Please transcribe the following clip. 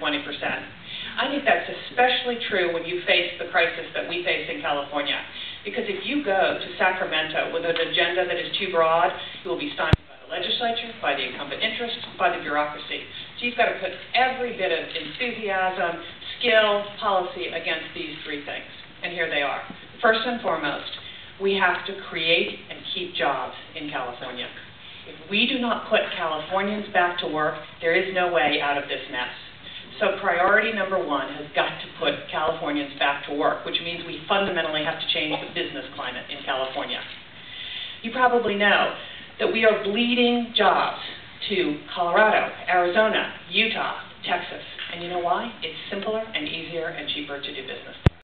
120%. I think that's especially true when you face the crisis that we face in California. Because if you go to Sacramento with an agenda that is too broad, you will be stymied by the legislature, by the incumbent interest, by the bureaucracy. So you've got to put every bit of enthusiasm, skill, policy against these three things. And here they are. First and foremost, we have to create and keep jobs in California. If we do not put Californians back to work, there is no way out of this mess. So priority number one has got to put Californians back to work, which means we fundamentally have to change the business climate in California. You probably know that we are bleeding jobs to Colorado, Arizona, Utah, Texas. And you know why? It's simpler and easier and cheaper to do business.